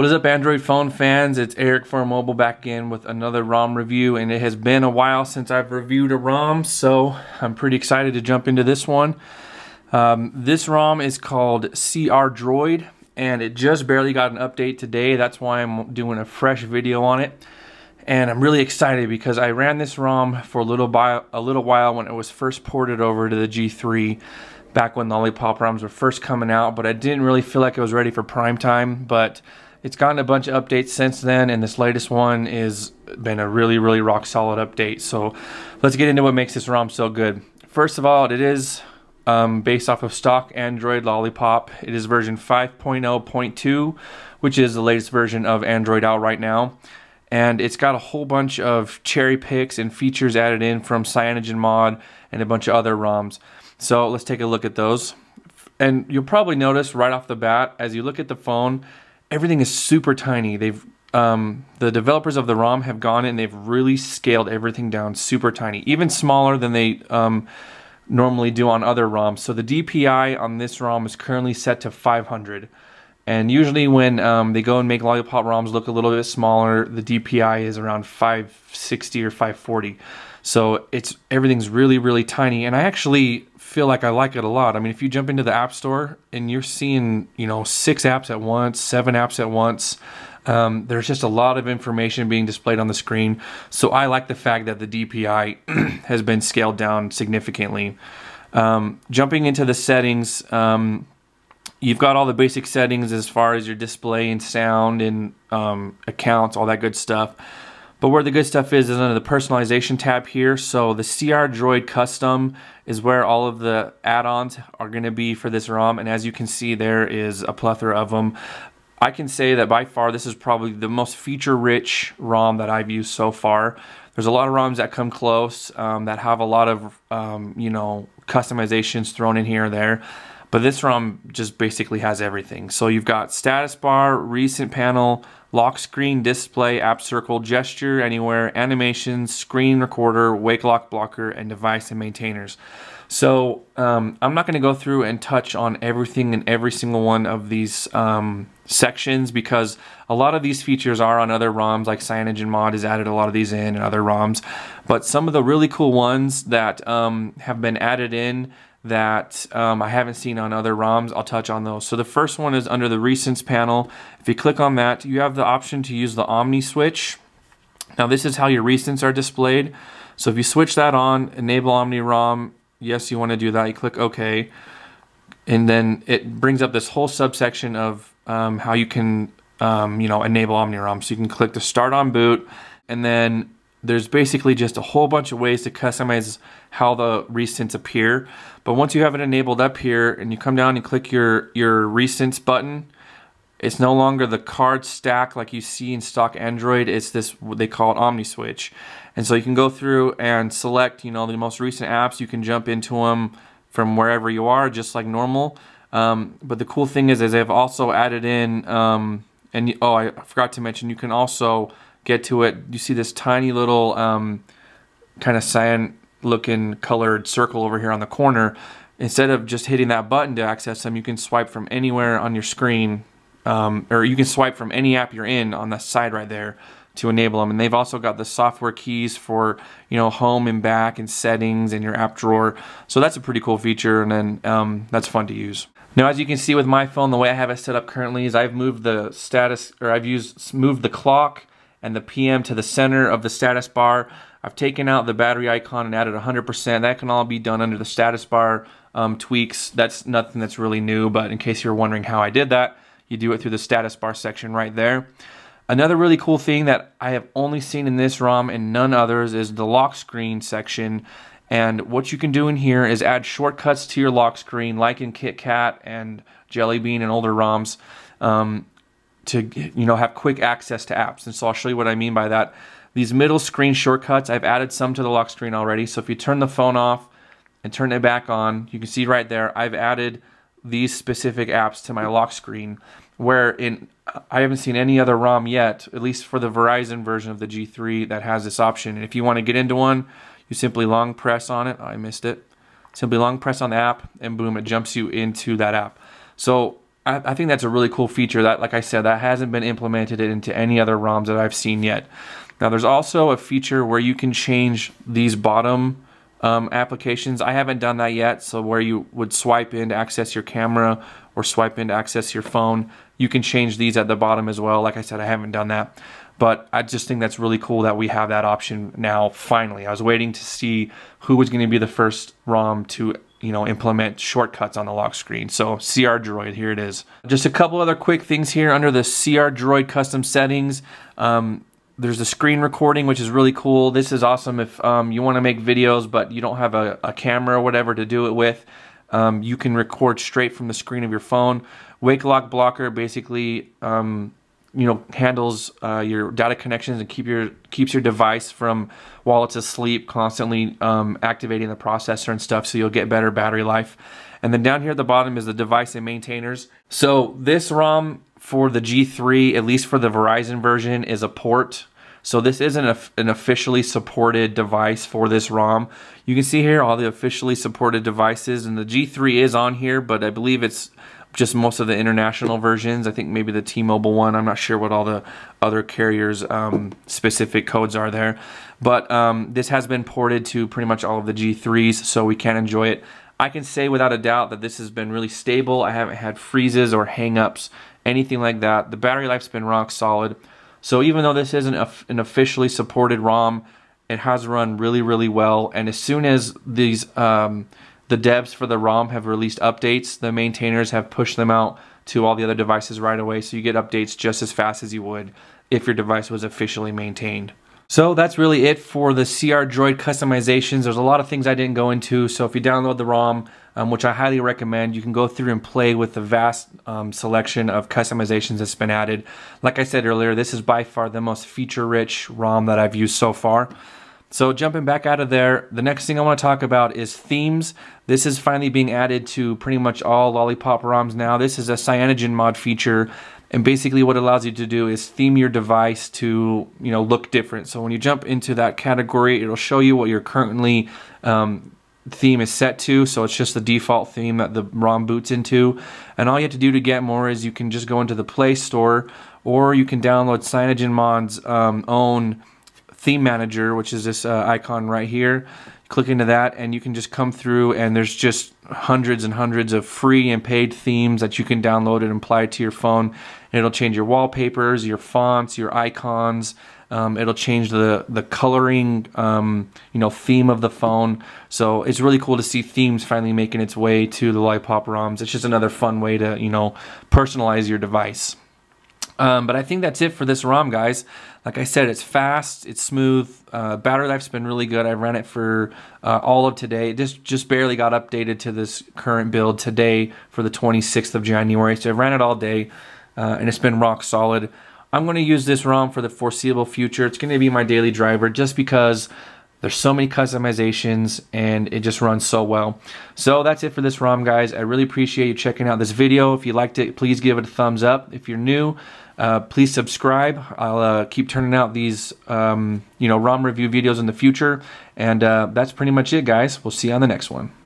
What is up Android phone fans? It's Eric4Mobile back in with another ROM review and it has been a while since I've reviewed a ROM so I'm pretty excited to jump into this one. Um, this ROM is called crDroid and it just barely got an update today that's why I'm doing a fresh video on it and I'm really excited because I ran this ROM for a little, a little while when it was first ported over to the G3 back when the Lollipop ROMs were first coming out but I didn't really feel like it was ready for prime time but it's gotten a bunch of updates since then, and this latest one is been a really, really rock solid update. So let's get into what makes this ROM so good. First of all, it is um, based off of stock Android Lollipop. It is version 5.0.2, which is the latest version of Android out right now. And it's got a whole bunch of cherry picks and features added in from CyanogenMod and a bunch of other ROMs. So let's take a look at those. And you'll probably notice right off the bat, as you look at the phone, everything is super tiny. They've um, the developers of the ROM have gone and they've really scaled everything down super tiny, even smaller than they um, normally do on other ROMs. So the DPI on this ROM is currently set to 500. And usually when um, they go and make Lollipop ROMs look a little bit smaller, the DPI is around 560 or 540. So it's everything's really, really tiny. And I actually feel like I like it a lot. I mean, if you jump into the App Store and you're seeing, you know, six apps at once, seven apps at once, um, there's just a lot of information being displayed on the screen. So I like the fact that the DPI has been scaled down significantly. Um, jumping into the settings, um, you've got all the basic settings as far as your display and sound and um, accounts, all that good stuff. But where the good stuff is is under the personalization tab here. So the crDroid Custom is where all of the add-ons are going to be for this ROM. And as you can see, there is a plethora of them. I can say that by far this is probably the most feature-rich ROM that I've used so far. There's a lot of ROMs that come close um, that have a lot of um, you know customizations thrown in here or there. But this ROM just basically has everything. So you've got status bar, recent panel, lock screen, display, app circle, gesture anywhere, animations, screen recorder, wake lock blocker, and device and maintainers. So um, I'm not going to go through and touch on everything in every single one of these um, sections because a lot of these features are on other ROMs like CyanogenMod has added a lot of these in and other ROMs. But some of the really cool ones that um, have been added in that um, I haven't seen on other ROMs. I'll touch on those. So the first one is under the Recents panel. If you click on that, you have the option to use the Omni switch. Now this is how your recents are displayed. So if you switch that on, enable Omni ROM, yes, you want to do that. You click OK. And then it brings up this whole subsection of um, how you can, um, you know, enable Omni ROM. So you can click the Start on Boot, and then there's basically just a whole bunch of ways to customize how the recents appear. But once you have it enabled up here and you come down and click your, your recents button, it's no longer the card stack like you see in stock Android. It's this, what they call it Omni Switch. And so you can go through and select, you know, the most recent apps. You can jump into them from wherever you are, just like normal. Um, but the cool thing is, is they've also added in, um, and oh, I forgot to mention, you can also get to it. You see this tiny little um, kind of cyan looking colored circle over here on the corner. Instead of just hitting that button to access them, you can swipe from anywhere on your screen, um, or you can swipe from any app you're in on the side right there to enable them. And they've also got the software keys for, you know, home and back and settings and your app drawer. So that's a pretty cool feature and then um, that's fun to use. Now, as you can see with my phone, the way I have it set up currently is I've moved the status, or I've used moved the clock and the PM to the center of the status bar. I've taken out the battery icon and added 100%. That can all be done under the status bar um, tweaks. That's nothing that's really new, but in case you're wondering how I did that, you do it through the status bar section right there. Another really cool thing that I have only seen in this ROM and none others is the lock screen section. And what you can do in here is add shortcuts to your lock screen, like in KitKat and Jelly Bean and older ROMs. Um, to you know have quick access to apps. And so I'll show you what I mean by that. These middle screen shortcuts, I've added some to the lock screen already. So if you turn the phone off and turn it back on, you can see right there, I've added these specific apps to my lock screen where in I haven't seen any other ROM yet, at least for the Verizon version of the G3 that has this option. And if you want to get into one, you simply long press on it. I missed it. Simply long press on the app and boom, it jumps you into that app. So I, I think that's a really cool feature that, like I said, that hasn't been implemented into any other ROMs that I've seen yet. Now, there's also a feature where you can change these bottom um, applications. I haven't done that yet, so where you would swipe in to access your camera or swipe in to access your phone, you can change these at the bottom as well. Like I said, I haven't done that. But I just think that's really cool that we have that option now, finally. I was waiting to see who was going to be the first ROM to you know, implement shortcuts on the lock screen. So crDroid, here it is. Just a couple other quick things here under the crDroid custom settings. Um, there's a screen recording, which is really cool. This is awesome if um, you want to make videos, but you don't have a, a camera or whatever to do it with. Um, you can record straight from the screen of your phone. Wake lock blocker basically um, you know handles uh, your data connections and keep your keeps your device from while it's asleep constantly um, activating the processor and stuff so you'll get better battery life. And then down here at the bottom is the device and maintainers. So this ROM for the G3 at least for the Verizon version is a port. So this isn't a, an officially supported device for this ROM. You can see here all the officially supported devices and the G3 is on here, but I believe it's just most of the international versions. I think maybe the T-Mobile one. I'm not sure what all the other carriers um, specific codes are there. But um, this has been ported to pretty much all of the G3s, so we can enjoy it. I can say without a doubt that this has been really stable. I haven't had freezes or hangups, anything like that. The battery life's been rock solid. So even though this isn't an officially supported ROM, it has run really, really well. And as soon as these um, the devs for the ROM have released updates. The maintainers have pushed them out to all the other devices right away, so you get updates just as fast as you would if your device was officially maintained. So that's really it for the crDroid customizations. There's a lot of things I didn't go into, so if you download the ROM, um, which I highly recommend, you can go through and play with the vast um, selection of customizations that's been added. Like I said earlier, this is by far the most feature-rich ROM that I've used so far. So jumping back out of there, the next thing I want to talk about is themes. This is finally being added to pretty much all Lollipop ROMs now. This is a CyanogenMod feature and basically what it allows you to do is theme your device to you know look different. So when you jump into that category, it'll show you what your currently um, theme is set to. So it's just the default theme that the ROM boots into. And all you have to do to get more is you can just go into the Play Store or you can download CyanogenMod's um, own theme manager, which is this uh, icon right here. Click into that and you can just come through and there's just hundreds and hundreds of free and paid themes that you can download and apply to your phone. It'll change your wallpapers, your fonts, your icons. Um, it'll change the the coloring, um, you know, theme of the phone. So it's really cool to see themes finally making its way to the Lollipop ROMs. It's just another fun way to you know personalize your device. Um, but I think that's it for this ROM, guys. Like I said, it's fast, it's smooth. Uh, battery life's been really good. I ran it for uh, all of today. It just just barely got updated to this current build today for the 26th of January. So I ran it all day, uh, and it's been rock solid. I'm going to use this ROM for the foreseeable future. It's going to be my daily driver just because there's so many customizations and it just runs so well. So that's it for this ROM, guys. I really appreciate you checking out this video. If you liked it, please give it a thumbs up. If you're new, uh, please subscribe. I'll uh, keep turning out these, um, you know, ROM review videos in the future. And uh, that's pretty much it, guys. We'll see you on the next one.